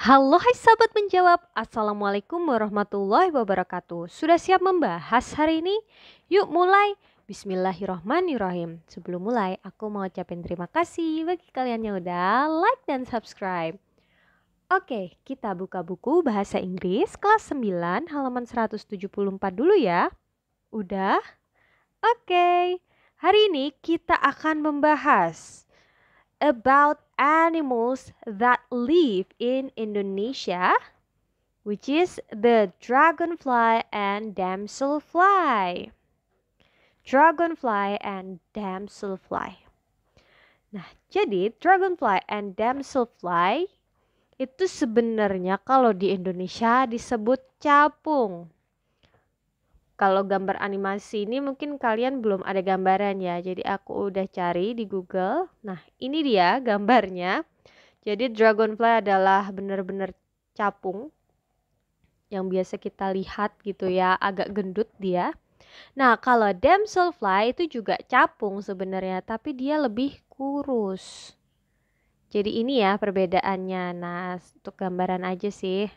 Halo hai sahabat menjawab Assalamualaikum warahmatullahi wabarakatuh. Sudah siap membahas hari ini? Yuk mulai. Bismillahirrohmanirrohim Sebelum mulai aku mau ucapin terima kasih Bagi kalian yang udah like dan subscribe. Oke kita buka buku bahasa Inggris kelas 9 halaman 174 dulu ya. Udah? Oke. Hari ini kita akan membahas About animals that live in Indonesia, which is the dragonfly and damselfly. Dragonfly and damselfly. Nah, jadi dragonfly and damselfly itu sebenarnya kalau di Indonesia disebut capung. Kalau gambar animasi ini mungkin kalian belum ada gambaran ya. Jadi aku udah cari di Google. Nah, ini dia gambarnya. Jadi dragonfly adalah benar-benar capung yang biasa kita lihat gitu ya, agak gendut dia. Nah, kalau damselfly itu juga capung sebenarnya, tapi dia lebih kurus. Jadi ini ya perbedaannya. Nah, untuk gambaran aja sih.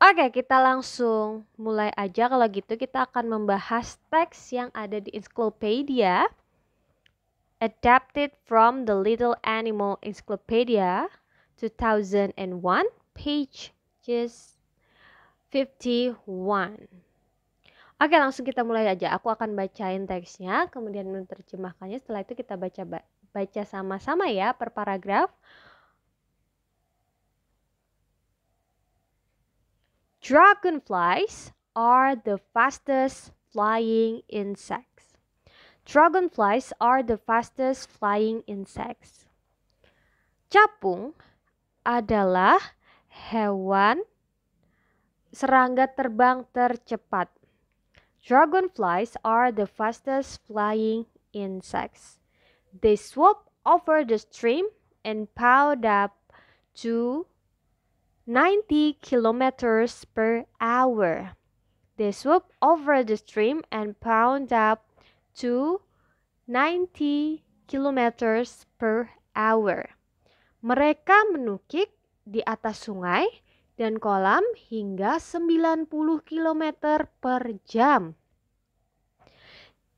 Oke, kita langsung mulai aja. Kalau gitu, kita akan membahas teks yang ada di Encyclopedia. Adapted from the Little Animal Encyclopedia 2001, page just 51. Oke, langsung kita mulai aja. Aku akan bacain teksnya, kemudian menerjemahkannya. Setelah itu kita baca baca sama-sama ya per paragraf. Dragonflies are the fastest flying insects. Dragonflies are the fastest flying insects. Capung adalah hewan serangga terbang tercepat. Dragonflies are the fastest flying insects. They swoop over the stream and pound up to 90 kilometers per hour. They swoop over the stream and pound up to 90 kilometers per hour. Mereka menukik di atas sungai dan kolam hingga 90 km per jam.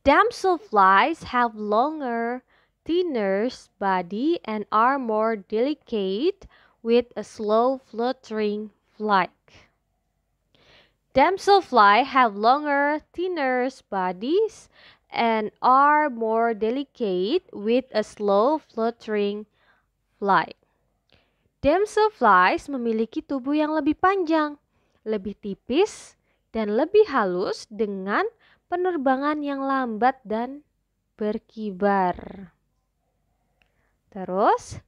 Damselflies have longer, thinner body and are more delicate with a slow fluttering flight. Damselfly have longer, thinner bodies and are more delicate with a slow fluttering flight. Damselflies memiliki tubuh yang lebih panjang, lebih tipis, dan lebih halus dengan penerbangan yang lambat dan berkibar. Terus,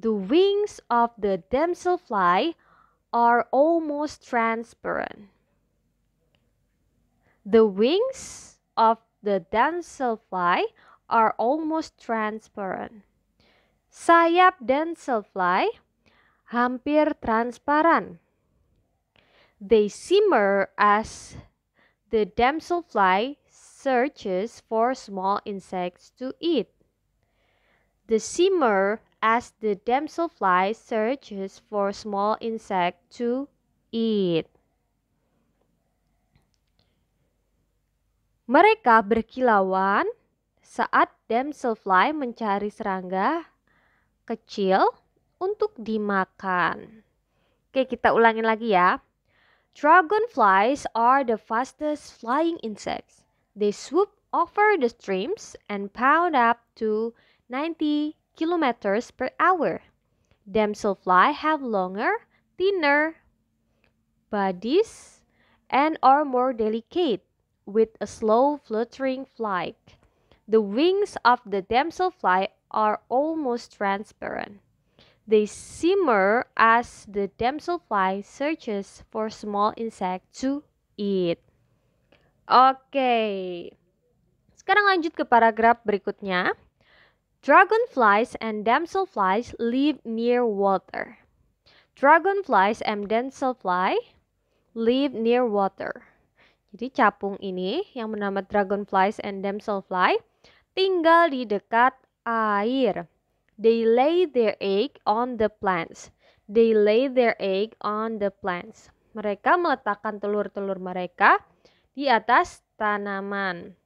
The wings of the damselfly are almost transparent. The wings of the damselfly are almost transparent. Sayap damselfly hampir transparan. They simmer as the damselfly searches for small insects to eat. The simmer as the damselfly searches for small insect to eat. Mereka berkilauan saat damselfly mencari serangga kecil untuk dimakan. Oke, kita ulangin lagi ya. Dragonflies are the fastest flying insects. They swoop over the streams and pound up to 90 kilometers per hour. Damselfly have longer, thinner bodies and are more delicate with a slow fluttering flight. The wings of the damselfly are almost transparent. They simmer as the damselfly searches for small insect to eat. Oke. Okay. Sekarang lanjut ke paragraf berikutnya. Dragonflies and damselflies live near water. Dragonflies and damselfly live near water. Jadi capung ini yang bernama dragonflies and damselfly tinggal di dekat air. They lay their egg on the plants. They lay their egg on the plants. Mereka meletakkan telur-telur mereka di atas tanaman.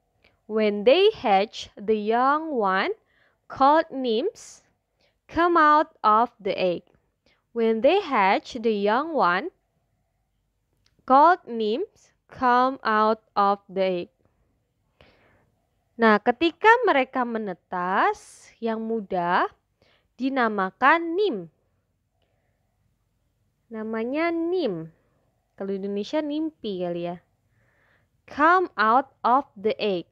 When they hatch, the young one, called nymphs, come out of the egg. When they hatch, the young one, called nymphs, come out of the egg. Nah, ketika mereka menetas, yang muda dinamakan nim. Namanya nim. Kalau di Indonesia nimpi kali ya. Come out of the egg.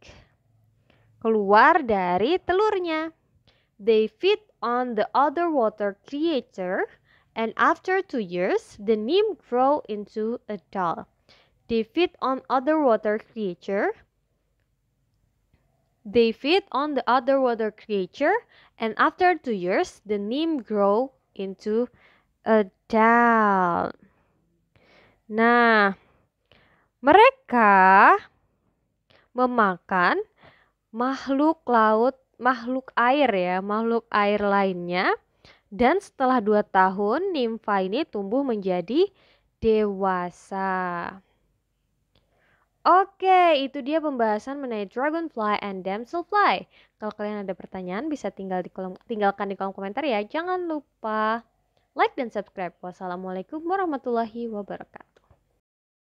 Keluar dari telurnya. They feed on the other water creature and after two years the nymph grow into a doll. They feed on other water creature. They feed on the other water creature and after two years the nymph grow into a doll. Nah, mereka memakan makhluk laut, makhluk air ya, makhluk air lainnya. Dan setelah dua tahun, nimfa ini tumbuh menjadi dewasa. Oke, itu dia pembahasan mengenai dragonfly and damselfly. Kalau kalian ada pertanyaan bisa tinggal di kolom tinggalkan di kolom komentar ya. Jangan lupa like dan subscribe. Wassalamualaikum warahmatullahi wabarakatuh.